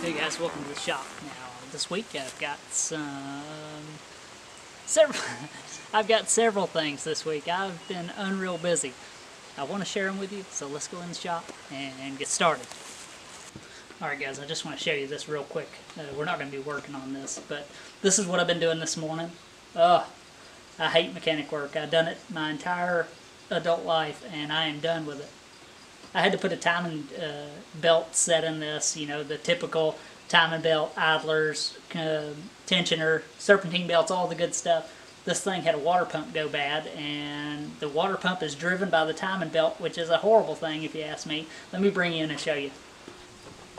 Hey guys, welcome to the shop. Now, this week I've got some several. I've got several things this week. I've been unreal busy. I want to share them with you, so let's go in the shop and get started. Alright guys, I just want to show you this real quick. Uh, we're not going to be working on this, but this is what I've been doing this morning. Ugh, I hate mechanic work. I've done it my entire adult life, and I am done with it. I had to put a timing uh, belt set in this, you know, the typical timing belt, idlers, uh, tensioner, serpentine belts, all the good stuff. This thing had a water pump go bad, and the water pump is driven by the timing belt, which is a horrible thing if you ask me. Let me bring you in and show you.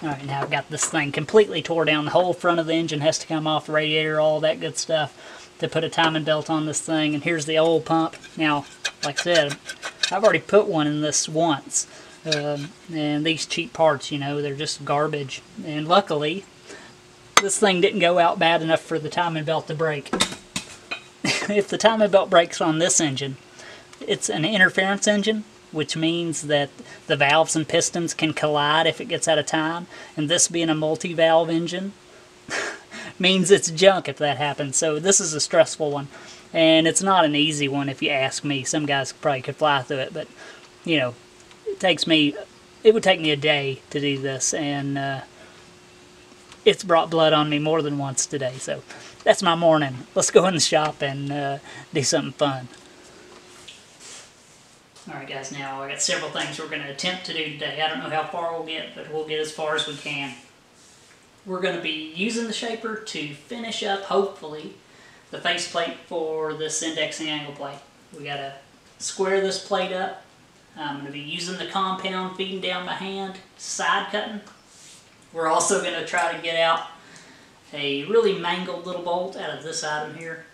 Alright, now I've got this thing completely tore down. The whole front of the engine has to come off radiator, all that good stuff, to put a timing belt on this thing. And here's the old pump. Now, like I said, I've already put one in this once. Um, and these cheap parts, you know, they're just garbage. And luckily, this thing didn't go out bad enough for the timing belt to break. if the timing belt breaks on this engine, it's an interference engine, which means that the valves and pistons can collide if it gets out of time. And this being a multi-valve engine means it's junk if that happens. So this is a stressful one. And it's not an easy one if you ask me. Some guys probably could fly through it, but, you know, it takes me, it would take me a day to do this, and uh, it's brought blood on me more than once today. So that's my morning. Let's go in the shop and uh, do something fun. Alright guys, now I got several things we're going to attempt to do today. I don't know how far we'll get, but we'll get as far as we can. We're going to be using the shaper to finish up, hopefully, the faceplate for this indexing angle plate. We got to square this plate up I'm going to be using the compound feeding down my hand, side cutting. We're also going to try to get out a really mangled little bolt out of this item here.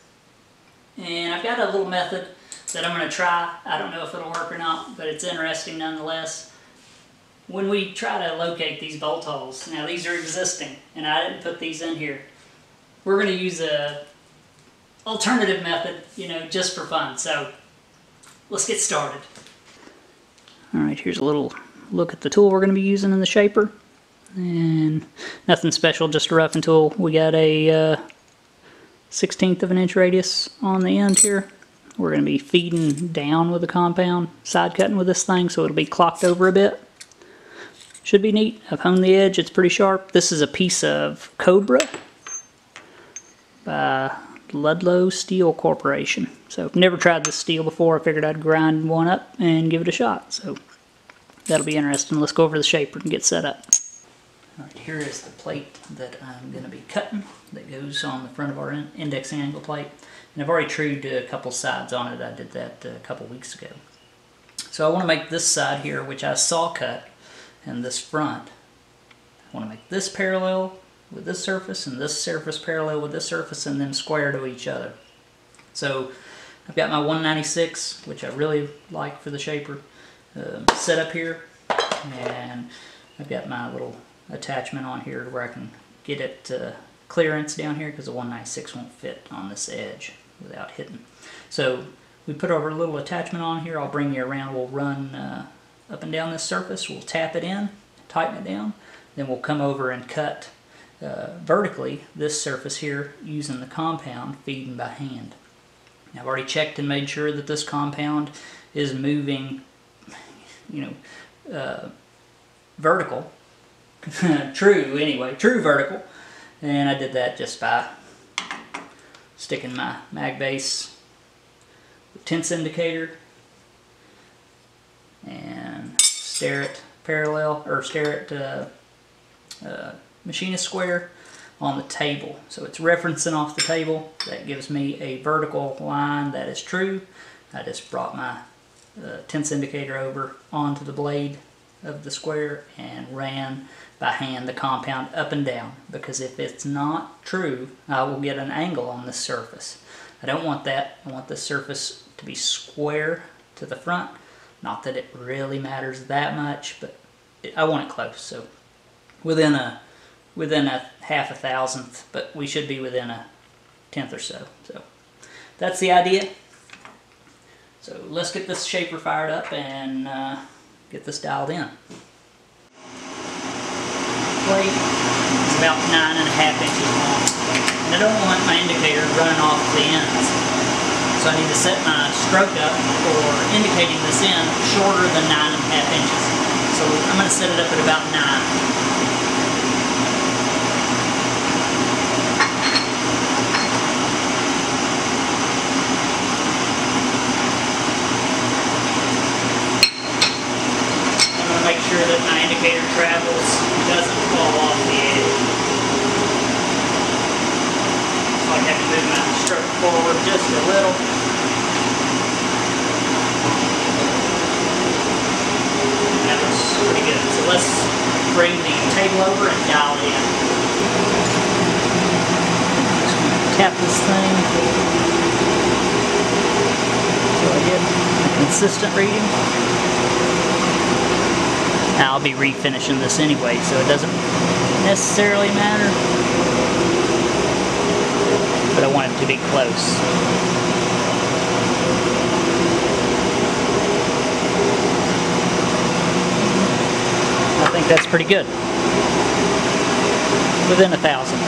And I've got a little method that I'm going to try. I don't know if it'll work or not, but it's interesting nonetheless. When we try to locate these bolt holes, now these are existing, and I didn't put these in here. We're going to use a alternative method, you know, just for fun. So let's get started. Alright, here's a little look at the tool we're going to be using in the shaper. And nothing special, just a roughing tool. We got a uh, 16th of an inch radius on the end here. We're going to be feeding down with the compound, side cutting with this thing, so it'll be clocked over a bit. Should be neat. I've honed the edge, it's pretty sharp. This is a piece of Cobra by Ludlow Steel Corporation. So never tried this steel before. I figured I'd grind one up and give it a shot. So that'll be interesting. Let's go over the shaper and get set up. All right, here is the plate that I'm going to be cutting that goes on the front of our indexing angle plate. And I've already trued a couple sides on it. I did that a couple weeks ago. So I want to make this side here, which I saw cut, and this front. I want to make this parallel with this surface and this surface parallel with this surface and then square to each other. So I've got my 196, which I really like for the shaper, uh, set up here. And I've got my little attachment on here where I can get it uh, clearance down here because the 196 won't fit on this edge without hitting. So we put our little attachment on here. I'll bring you around. We'll run uh, up and down this surface. We'll tap it in, tighten it down. Then we'll come over and cut uh, vertically this surface here using the compound feeding by hand. Now, I've already checked and made sure that this compound is moving, you know, uh, vertical. true, anyway, true vertical. And I did that just by sticking my mag base test indicator and Starrett parallel or Starrett uh, uh, machinist square on the table. So it's referencing off the table. That gives me a vertical line that is true. I just brought my uh, test indicator over onto the blade of the square and ran by hand the compound up and down because if it's not true I will get an angle on this surface. I don't want that. I want the surface to be square to the front. Not that it really matters that much but I want it close. So within a within a half a thousandth, but we should be within a tenth or so. So that's the idea. So let's get this shaper fired up and uh, get this dialed in. Plate is about nine and a half inches long. And I don't want my indicator running off the ends. So I need to set my stroke up for indicating this end shorter than nine and a half inches. So I'm going to set it up at about nine. I'm going to make sure that my indicator travels doesn't fall off the edge. So I have to move my stroke forward just a little. That looks pretty good. So let's bring the table over and dial in. Tap this thing. So I get consistent reading. I'll be refinishing this anyway, so it doesn't necessarily matter. But I want it to be close. I think that's pretty good. Within a thousand.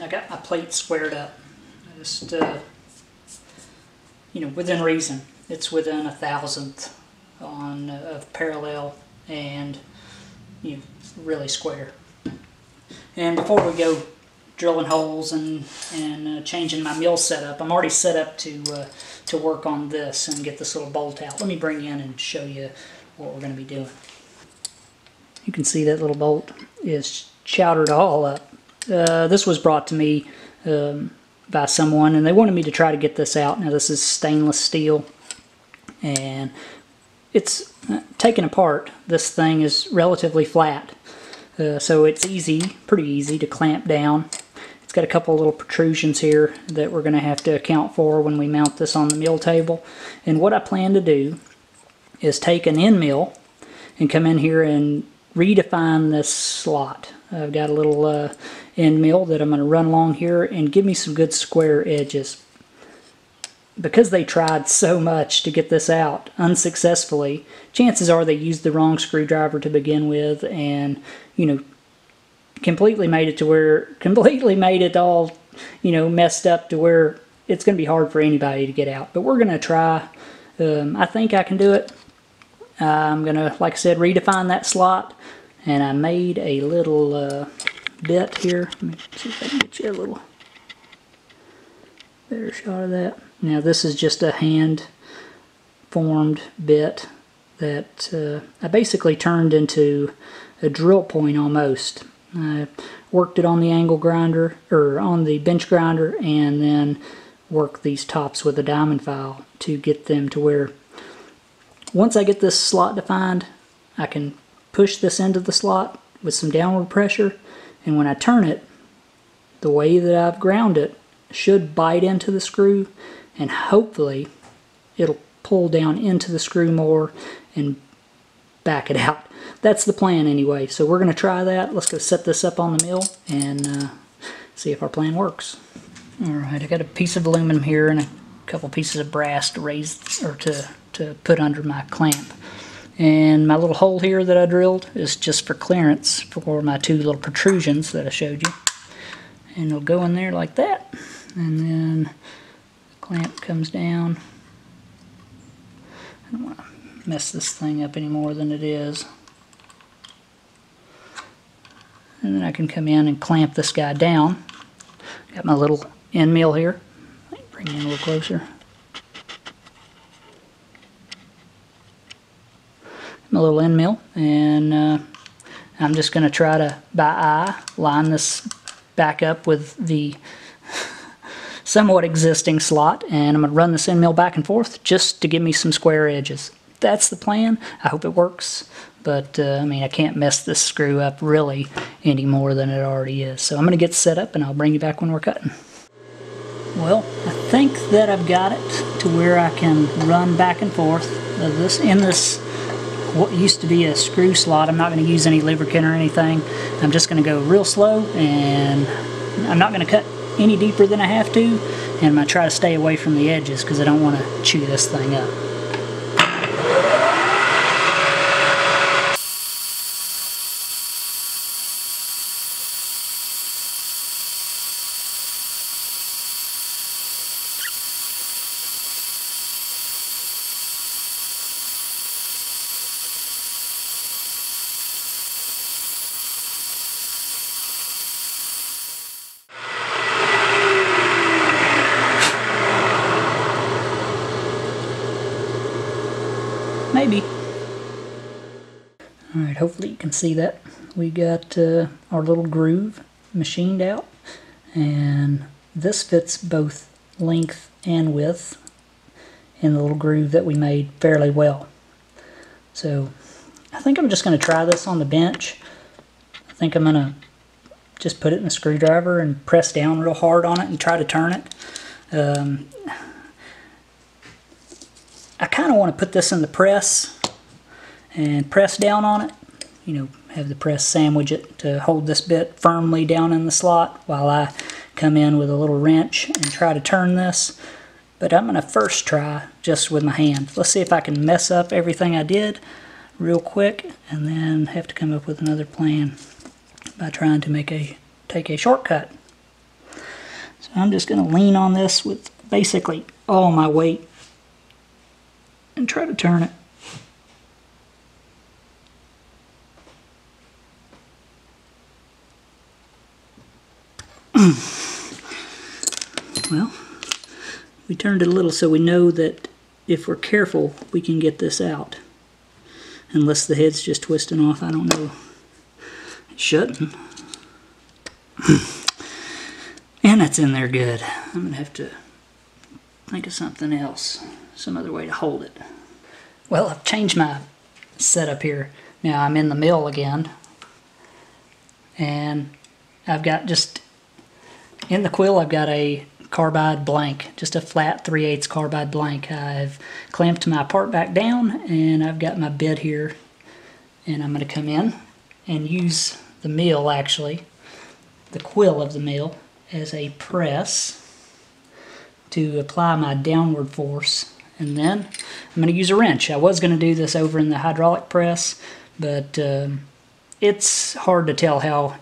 I got my plate squared up. I just, uh, you know, within reason. It's within a thousandth on of parallel and you know, really square. And before we go drilling holes and and uh, changing my mill setup, I'm already set up to uh, to work on this and get this little bolt out. Let me bring you in and show you what we're going to be doing. You can see that little bolt is chowdered all up. Uh, this was brought to me um, by someone, and they wanted me to try to get this out. Now, this is stainless steel, and it's taken apart. This thing is relatively flat, uh, so it's easy, pretty easy to clamp down. It's got a couple little protrusions here that we're going to have to account for when we mount this on the mill table. And what I plan to do is take an end mill and come in here and redefine this slot. I've got a little uh, end mill that I'm going to run along here and give me some good square edges. Because they tried so much to get this out unsuccessfully, chances are they used the wrong screwdriver to begin with and, you know, completely made it to where, completely made it all, you know, messed up to where it's going to be hard for anybody to get out. But we're going to try. Um, I think I can do it. I'm going to, like I said, redefine that slot. And I made a little uh, bit here. Let me see if I can get you a little better shot of that. Now this is just a hand formed bit that uh, I basically turned into a drill point almost. I worked it on the angle grinder or on the bench grinder and then worked these tops with a diamond file to get them to where once I get this slot defined I can push this into the slot with some downward pressure and when I turn it the way that I've ground it should bite into the screw and hopefully it'll pull down into the screw more and back it out. That's the plan anyway. So we're going to try that. Let's go set this up on the mill and uh, see if our plan works. Alright, I got a piece of aluminum here and a couple pieces of brass to raise or to, to put under my clamp. And my little hole here that I drilled is just for clearance for my two little protrusions that I showed you. And it'll go in there like that. And then the clamp comes down. I don't want to mess this thing up any more than it is. And then I can come in and clamp this guy down. Got my little end mill here. Bring it in a little closer. My little end mill, and uh, I'm just going to try to, by eye, line this back up with the somewhat existing slot, and I'm going to run this end mill back and forth just to give me some square edges. That's the plan. I hope it works. But, uh, I mean, I can't mess this screw up really any more than it already is. So I'm going to get set up and I'll bring you back when we're cutting. Well, I think that I've got it to where I can run back and forth. Uh, this In this, what used to be a screw slot, I'm not going to use any lubricant or anything. I'm just going to go real slow and I'm not going to cut any deeper than I have to. And I'm going to try to stay away from the edges because I don't want to chew this thing up. Maybe. Alright, hopefully you see that. We got uh, our little groove machined out and this fits both length and width in the little groove that we made fairly well. So I think I'm just going to try this on the bench. I think I'm going to just put it in the screwdriver and press down real hard on it and try to turn it. Um, I kind of want to put this in the press and press down on it. You know, have the press sandwich it to hold this bit firmly down in the slot while I come in with a little wrench and try to turn this. But I'm going to first try just with my hand. Let's see if I can mess up everything I did real quick and then have to come up with another plan by trying to make a take a shortcut. So I'm just going to lean on this with basically all my weight and try to turn it. well, we turned it a little so we know that if we're careful, we can get this out. Unless the head's just twisting off, I don't know. It shouldn't. and that's in there good. I'm going to have to think of something else some other way to hold it. Well, I've changed my setup here. Now I'm in the mill again. And I've got just, in the quill I've got a carbide blank, just a flat 3 8 carbide blank. I've clamped my part back down and I've got my bit here. And I'm going to come in and use the mill actually, the quill of the mill, as a press to apply my downward force and then I'm going to use a wrench. I was going to do this over in the hydraulic press, but um, it's hard to tell how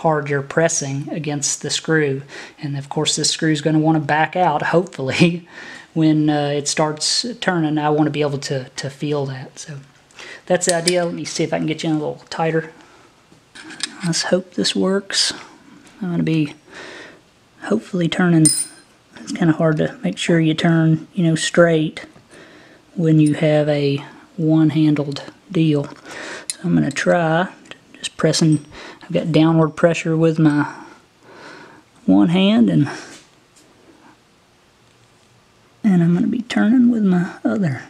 hard you're pressing against the screw. And of course this screw is going to want to back out, hopefully, when uh, it starts turning. I want to be able to, to feel that. So that's the idea. Let me see if I can get you in a little tighter. Let's hope this works. I'm going to be hopefully turning it's kind of hard to make sure you turn, you know, straight when you have a one-handled deal. So I'm going to try just pressing, I've got downward pressure with my one hand and and I'm going to be turning with my other.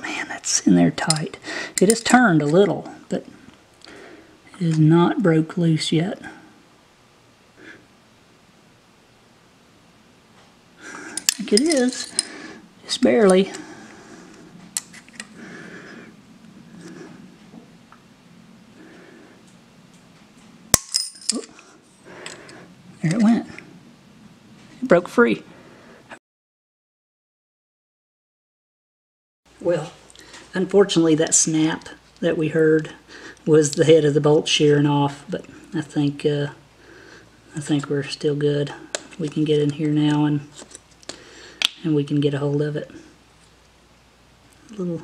Man, that's in there tight. It has turned a little, but is not broke loose yet. I think it is, just barely. broke free. Well, unfortunately, that snap that we heard was the head of the bolt shearing off, but I think uh, I think we're still good. We can get in here now and and we can get a hold of it. A little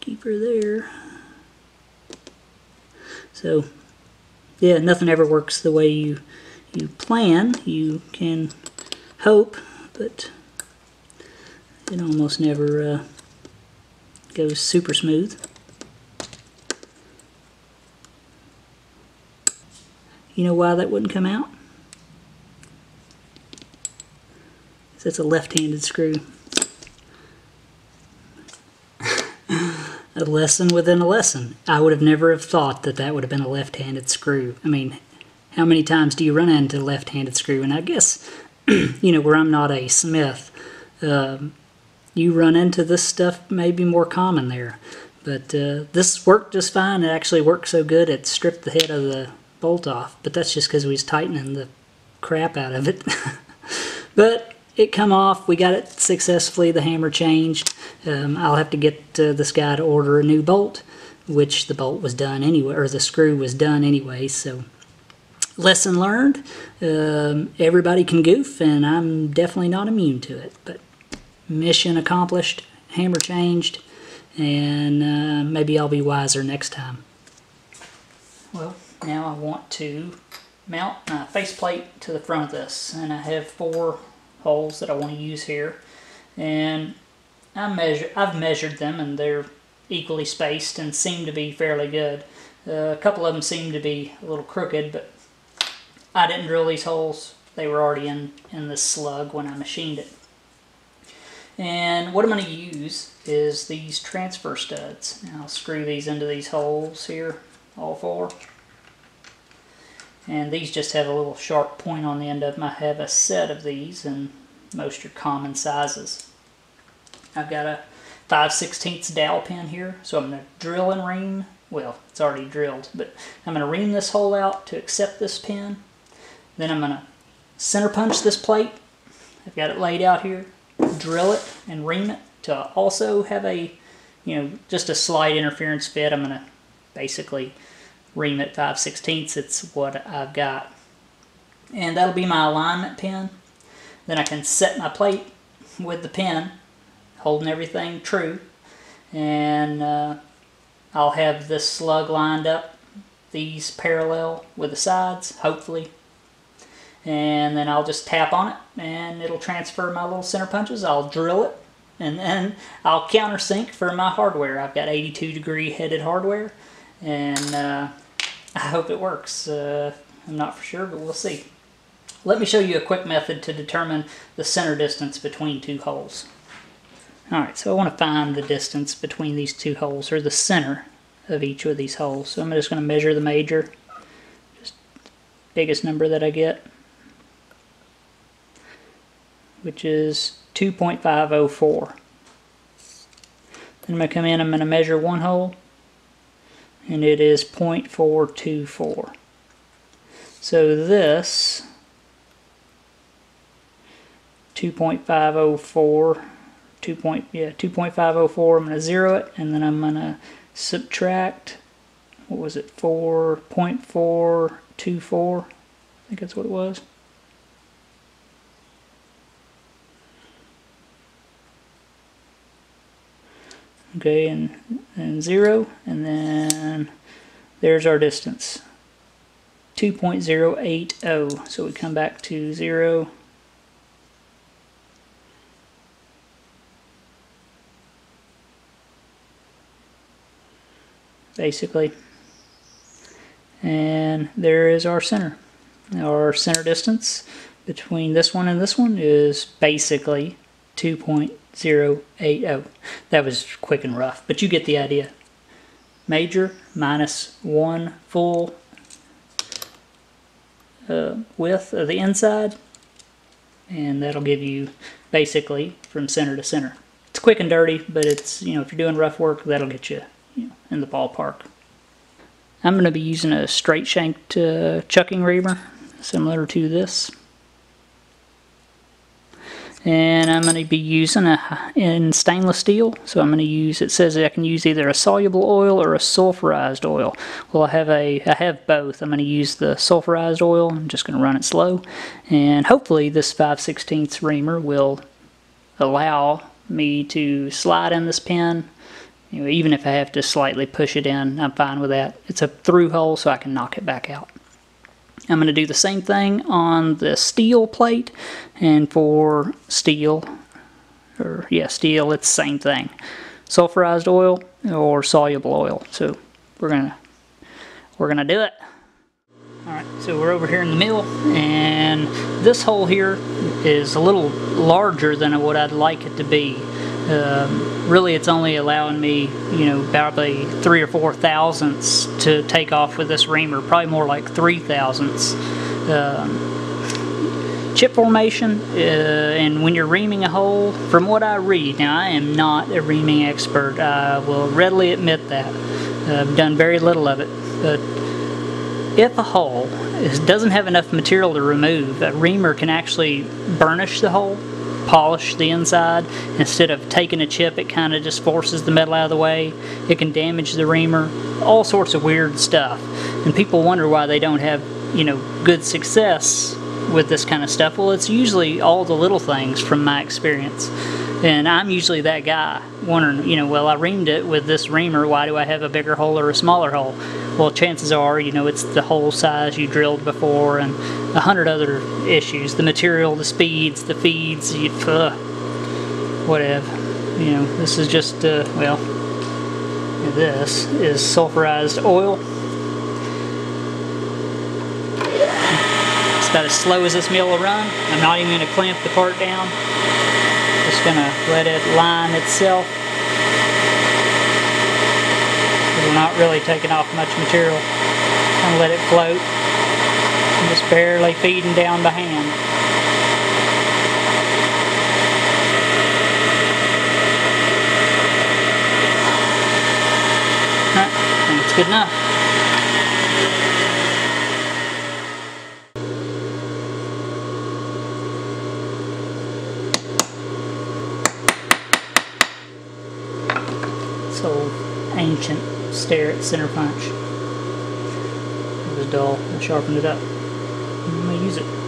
keeper there. So yeah, nothing ever works the way you you plan. You can hope, but it almost never uh, goes super smooth. You know why that wouldn't come out? Because It's a left-handed screw. a lesson within a lesson. I would have never have thought that that would have been a left-handed screw. I mean, how many times do you run into a left-handed screw? And I guess, you know, where I'm not a smith, um, you run into this stuff maybe more common there. But uh, this worked just fine. It actually worked so good it stripped the head of the bolt off. But that's just because we was tightening the crap out of it. but it come off. We got it successfully. The hammer changed. Um, I'll have to get uh, this guy to order a new bolt, which the bolt was done anyway, or the screw was done anyway. So lesson learned. Um, everybody can goof, and I'm definitely not immune to it. But mission accomplished, hammer changed, and uh, maybe I'll be wiser next time. Well, now I want to mount my faceplate to the front of this, and I have four holes that I want to use here, and I measure I've measured them, and they're equally spaced and seem to be fairly good. Uh, a couple of them seem to be a little crooked, but I didn't drill these holes. They were already in, in the slug when I machined it. And what I'm going to use is these transfer studs. I'll screw these into these holes here, all four. And these just have a little sharp point on the end of them. I have a set of these, and most are common sizes. I've got a 5 16 dowel pin here, so I'm going to drill and ream. Well, it's already drilled, but I'm going to ream this hole out to accept this pin. Then I'm going to center punch this plate. I've got it laid out here drill it and ream it to also have a, you know, just a slight interference fit. I'm going to basically ream it 5 16ths. It's what I've got. And that'll be my alignment pin. Then I can set my plate with the pin, holding everything true. And uh, I'll have this slug lined up, these parallel with the sides, hopefully and then I'll just tap on it and it'll transfer my little center punches. I'll drill it and then I'll countersink for my hardware. I've got 82 degree headed hardware and uh, I hope it works. Uh, I'm not for sure, but we'll see. Let me show you a quick method to determine the center distance between two holes. Alright, so I want to find the distance between these two holes, or the center of each of these holes. So I'm just going to measure the major, just biggest number that I get which is 2.504. Then I'm going to come in, I'm going to measure one hole, and it is 0.424. So this 2.504 2. Point, yeah 2.504 I'm going to zero it and then I'm going to subtract what was it 4.424 I think that's what it was okay and, and 0 and then there's our distance. 2.080 so we come back to 0 basically. And there is our center. Our center distance between this one and this one is basically 2.080. That was quick and rough, but you get the idea. Major minus one full uh, width of the inside, and that'll give you basically from center to center. It's quick and dirty, but it's, you know, if you're doing rough work, that'll get you, you know, in the ballpark. I'm going to be using a straight shanked uh, chucking reamer, similar to this. And I'm going to be using a in stainless steel. So I'm going to use it says I can use either a soluble oil or a sulfurized oil. Well I have a I have both. I'm going to use the sulfurized oil. I'm just going to run it slow. And hopefully this 5 16 reamer will allow me to slide in this pin. You know, even if I have to slightly push it in I'm fine with that. It's a through hole so I can knock it back out I'm going to do the same thing on the steel plate and for steel or yeah steel it's the same thing. Sulfurized oil or soluble oil so we're gonna we're gonna do it. Alright so we're over here in the mill and this hole here is a little larger than what I'd like it to be um, really it's only allowing me you know probably three or four thousandths to take off with this reamer probably more like three thousandths. Um, chip formation uh, and when you're reaming a hole from what I read now I am not a reaming expert I will readily admit that. I've done very little of it but if a hole doesn't have enough material to remove a reamer can actually burnish the hole polish the inside. Instead of taking a chip, it kind of just forces the metal out of the way. It can damage the reamer, all sorts of weird stuff. And people wonder why they don't have, you know, good success with this kind of stuff. Well, it's usually all the little things from my experience. And I'm usually that guy wondering, you know, well, I reamed it with this reamer. Why do I have a bigger hole or a smaller hole? Well, chances are, you know, it's the hole size you drilled before and a hundred other issues. The material, the speeds, the feeds, you, uh, whatever. You know, this is just, uh, well, this is sulfurized oil. It's about as slow as this mill will run. I'm not even going to clamp the part down just going to let it line itself. We're not really taking off much material. Kind of let it float. Just barely feeding down the hand. It's good enough. So ancient Starrett center punch. It was dull. I sharpened it up. I'm going to use it.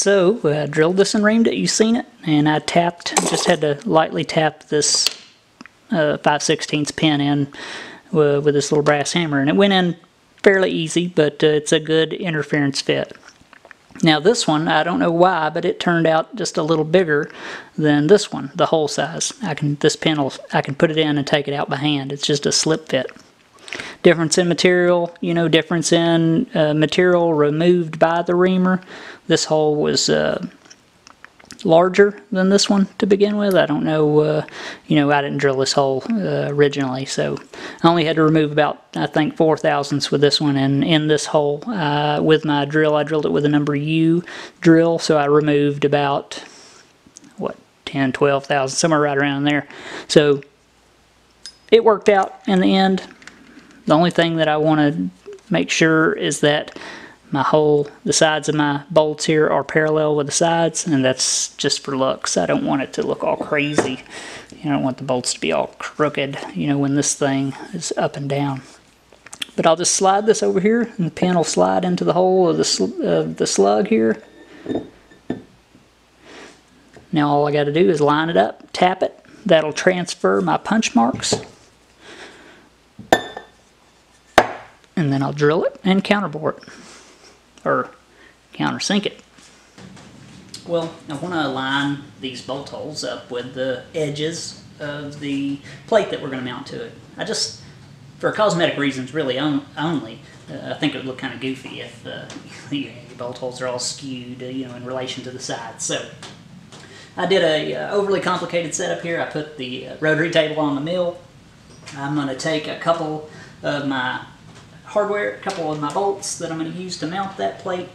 So I drilled this and reamed it, you've seen it, and I tapped, just had to lightly tap this uh, 5 16 pin in uh, with this little brass hammer, and it went in fairly easy, but uh, it's a good interference fit. Now this one, I don't know why, but it turned out just a little bigger than this one, the hole size. I can this pin will, I can put it in and take it out by hand. It's just a slip fit. Difference in material, you know, difference in uh, material removed by the reamer. This hole was uh, larger than this one to begin with. I don't know, uh, you know, I didn't drill this hole uh, originally, so I only had to remove about, I think, four thousandths with this one. And in this hole, uh, with my drill, I drilled it with a number U drill, so I removed about, what, 10, 12 thousand, somewhere right around there. So it worked out in the end. The only thing that I want to make sure is that my hole, the sides of my bolts here are parallel with the sides, and that's just for looks. I don't want it to look all crazy. You know, I don't want the bolts to be all crooked, you know, when this thing is up and down. But I'll just slide this over here, and the pin will slide into the hole of the, sl the slug here. Now all I got to do is line it up, tap it. That'll transfer my punch marks. And then I'll drill it and counterbore it or countersink it. Well, I want to align these bolt holes up with the edges of the plate that we're going to mount to it. I just, for cosmetic reasons really on, only, uh, I think it would look kind of goofy if uh, the bolt holes are all skewed, uh, you know, in relation to the sides. So I did a uh, overly complicated setup here. I put the uh, rotary table on the mill. I'm going to take a couple of my hardware, a couple of my bolts that I'm going to use to mount that plate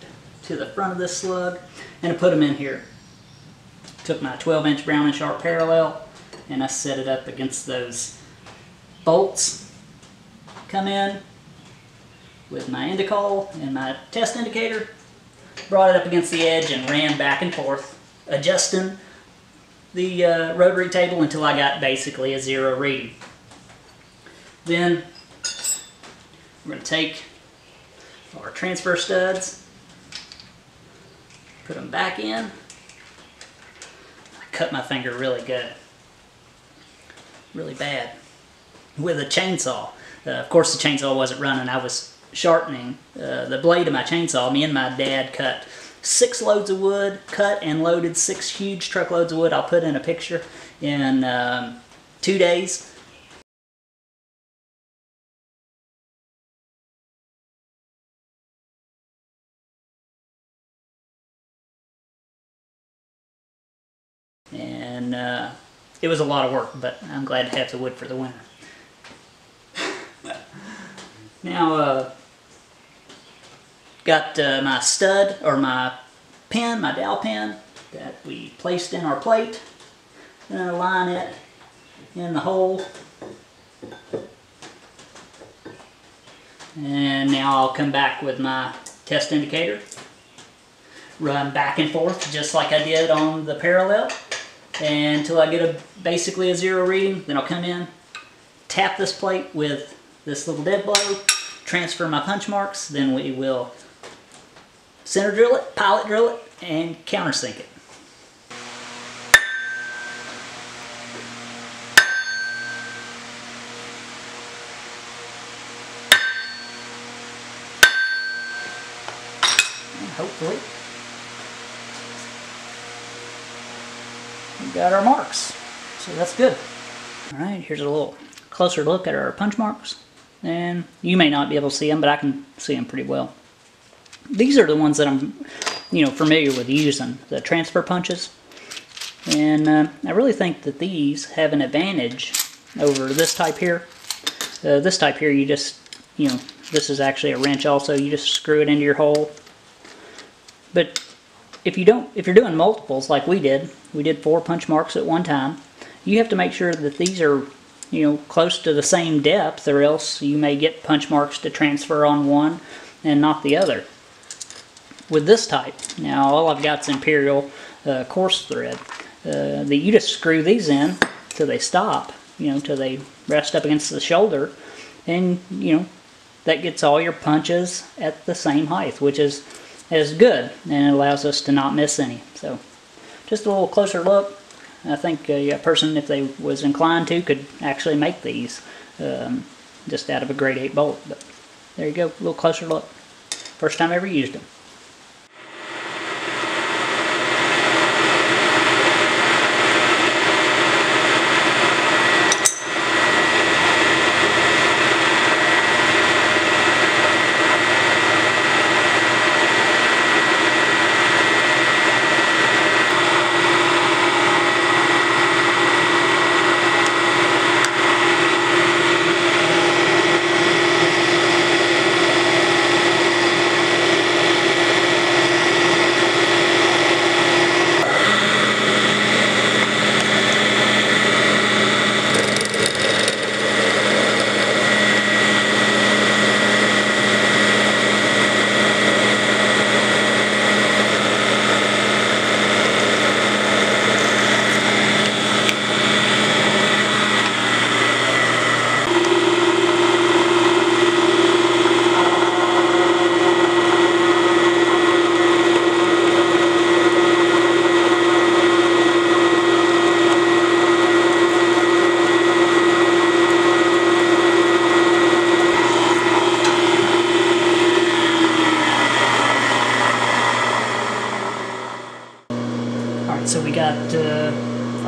to the front of this slug and I put them in here. Took my 12 inch Brown and Sharpe parallel and I set it up against those bolts. Come in with my Indicol and my test indicator, brought it up against the edge and ran back and forth, adjusting the uh, rotary table until I got basically a zero reading. Then we're going to take our transfer studs, put them back in. I cut my finger really good, really bad, with a chainsaw. Uh, of course the chainsaw wasn't running, I was sharpening uh, the blade of my chainsaw. Me and my dad cut six loads of wood, cut and loaded six huge truckloads of wood. I'll put in a picture in um, two days. It was a lot of work, but I'm glad to have the wood for the winter. now, uh, got uh, my stud, or my pin, my dowel pin, that we placed in our plate. Then align it in the hole. And now I'll come back with my test indicator. Run back and forth just like I did on the parallel until I get a basically a zero reading. Then I'll come in, tap this plate with this little dead blow, transfer my punch marks, then we will center drill it, pilot drill it, and countersink it. Hopefully got our marks. So that's good. All right, here's a little closer look at our punch marks. And you may not be able to see them, but I can see them pretty well. These are the ones that I'm, you know, familiar with using, the transfer punches. And uh, I really think that these have an advantage over this type here. Uh, this type here, you just, you know, this is actually a wrench also. You just screw it into your hole. But if you don't, if you're doing multiples like we did, we did four punch marks at one time, you have to make sure that these are, you know, close to the same depth or else you may get punch marks to transfer on one and not the other. With this type, now all I've got is Imperial uh, coarse thread. Uh, that you just screw these in till they stop, you know, till they rest up against the shoulder, and you know that gets all your punches at the same height, which is is good and it allows us to not miss any. So just a little closer look. I think a, person, if they was inclined to, could actually make these um, just out of a grade 8 bolt. But there you go, a little closer look. First time I ever used them.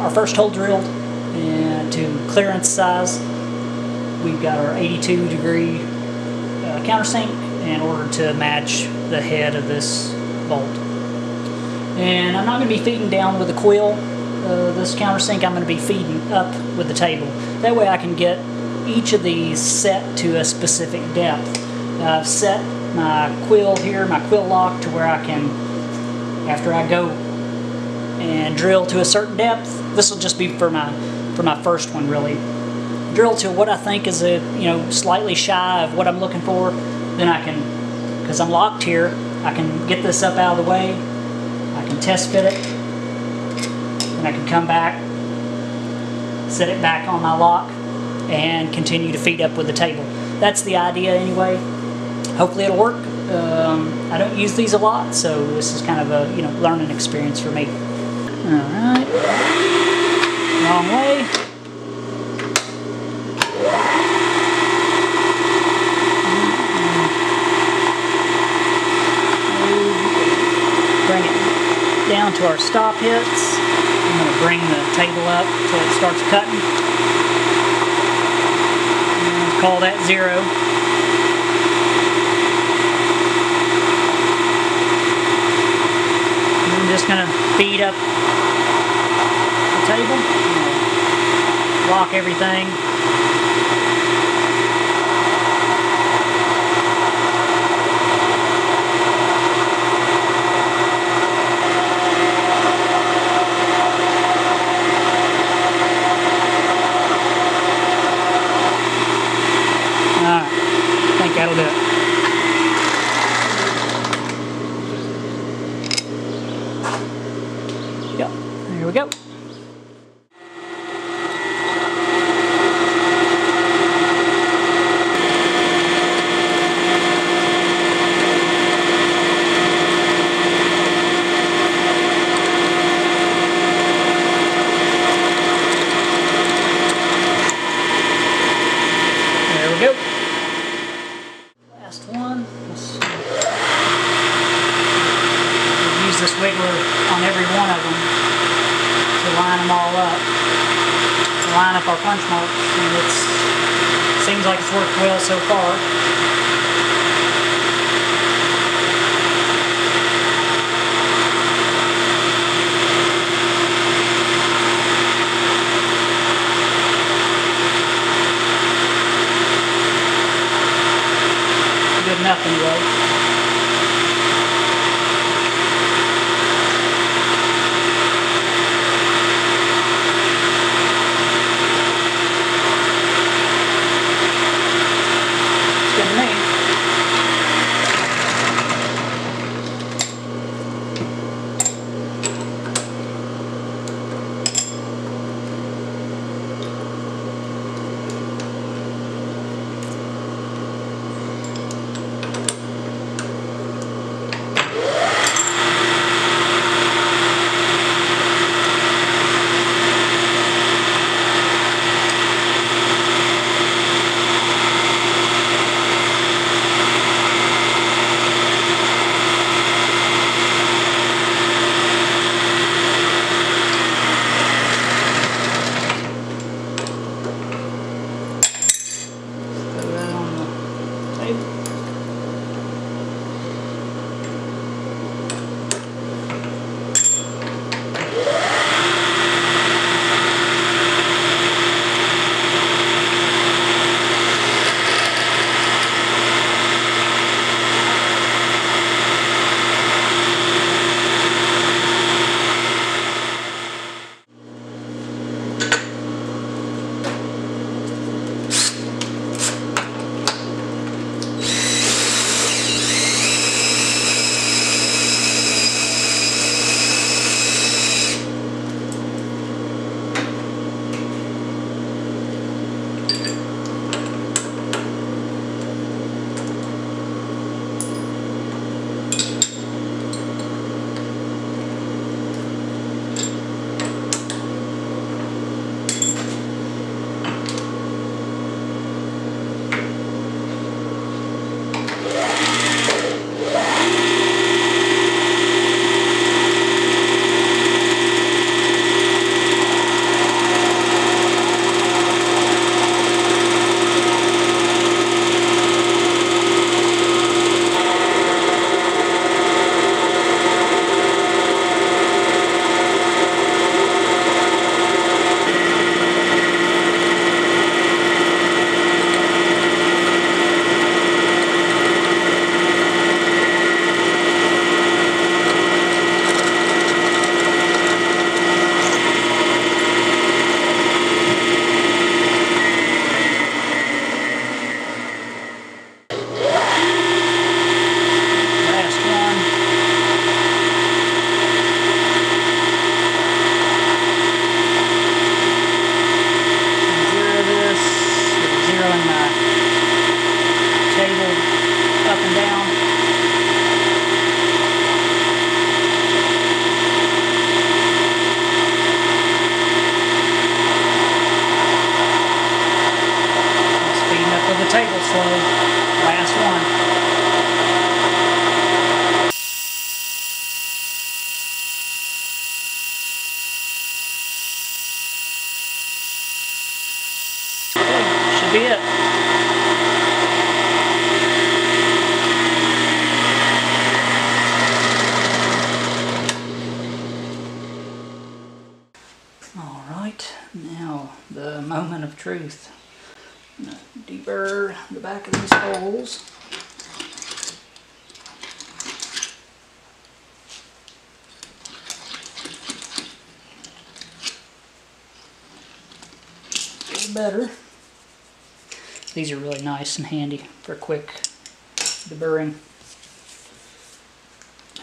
Our first hole drilled and to clearance size. We've got our 82 degree uh, countersink in order to match the head of this bolt. And I'm not going to be feeding down with the quill, uh, this countersink, I'm going to be feeding up with the table. That way I can get each of these set to a specific depth. I've set my quill here, my quill lock, to where I can, after I go and drill to a certain depth, this will just be for my for my first one really. Drill to what I think is a you know slightly shy of what I'm looking for, then I can, because I'm locked here, I can get this up out of the way. I can test fit it, and I can come back, set it back on my lock, and continue to feed up with the table. That's the idea anyway. Hopefully it'll work. Um, I don't use these a lot, so this is kind of a you know learning experience for me. All right, wrong way. Bring it down to our stop hits. I'm going to bring the table up until it starts cutting. Call that zero. I'm just going to feed up the table. Lock everything. Think that'll do it. Yep, there we go. There we go. Last one. Let's see. We'll use this wiggler on every one of them to line them all up. To line up our punch marks, and it seems like it's worked well so far. Good enough anyway. Truth. The back of these holes. better. These are really nice and handy for quick deburring.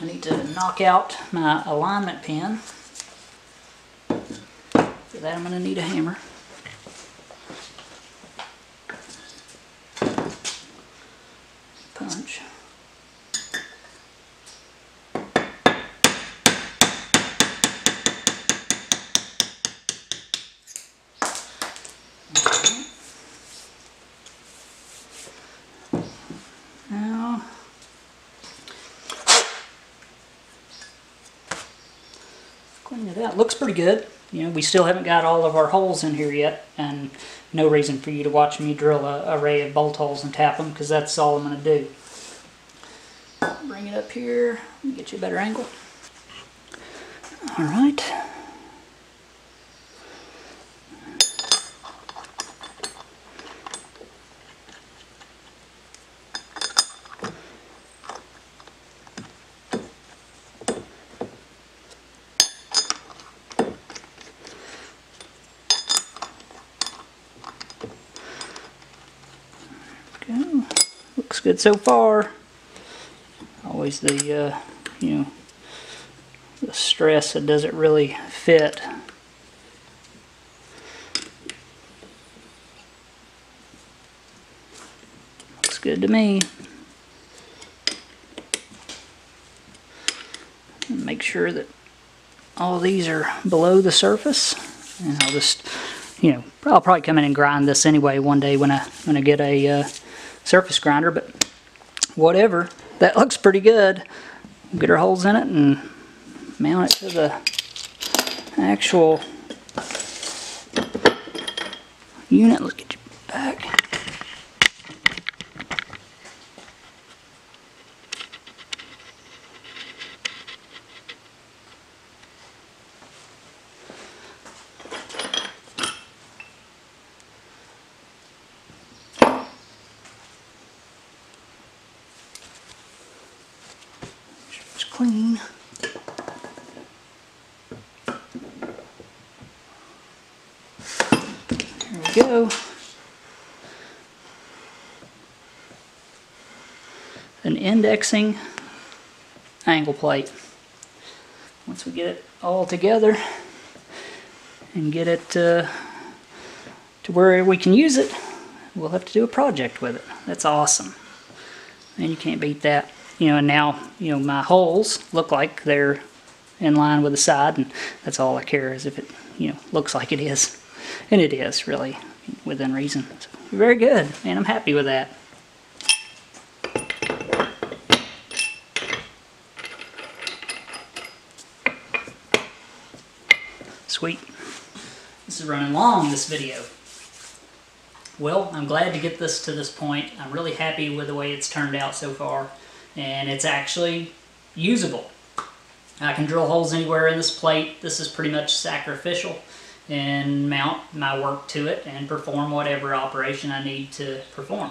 I need to knock out my alignment pin. For that I'm going to need a hammer. Punch. clean it out. Looks pretty good. You know, we still haven't got all of our holes in here yet, and no reason for you to watch me drill a array of bolt holes and tap them, because that's all I'm going to do. Bring it up here, get you a better angle. All right. go. Looks good so far. Always the, uh, you know, the stress it really fit. Looks good to me. make sure that all these are below the surface. And I'll just, you know, I'll probably come in and grind this anyway one day when I when I get a uh, surface grinder, but whatever. That looks pretty good. get our holes in it and mount it to the actual unit. Look at your back. Clean. There we go. An indexing angle plate. Once we get it all together and get it uh, to where we can use it, we'll have to do a project with it. That's awesome. And you can't beat that you know, and now, you know, my holes look like they're in line with the side, and that's all I care is if it, you know, looks like it is. And it is, really, within reason. So, very good, and I'm happy with that. Sweet. This is running long, this video. Well, I'm glad to get this to this point. I'm really happy with the way it's turned out so far and it's actually usable. I can drill holes anywhere in this plate. This is pretty much sacrificial and mount my work to it and perform whatever operation I need to perform.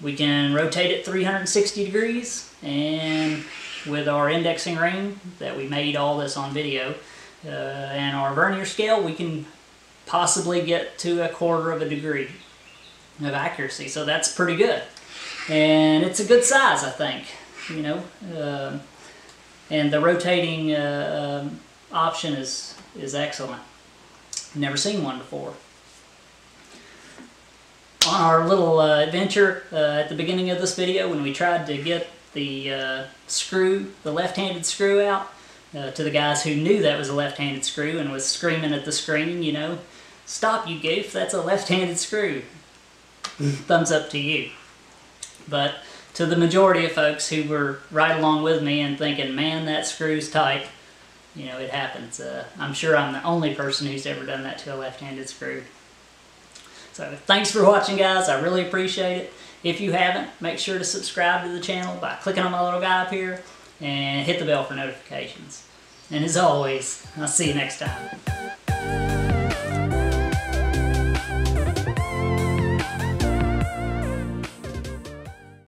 We can rotate it 360 degrees and with our indexing ring that we made all this on video uh, and our vernier scale we can possibly get to a quarter of a degree of accuracy so that's pretty good and it's a good size, I think. You know, uh, and the rotating uh, um, option is is excellent. Never seen one before. On our little uh, adventure uh, at the beginning of this video, when we tried to get the uh, screw, the left-handed screw out, to the guys who knew that was a left-handed screw and was screaming at the screen, you know, stop you goof, that's a left-handed screw. Thumbs up to you. But to the majority of folks who were right along with me and thinking, man, that screw's tight, you know, it happens. Uh, I'm sure I'm the only person who's ever done that to a left-handed screw. So thanks for watching, guys. I really appreciate it. If you haven't, make sure to subscribe to the channel by clicking on my little guy up here and hit the bell for notifications. And as always, I'll see you next time.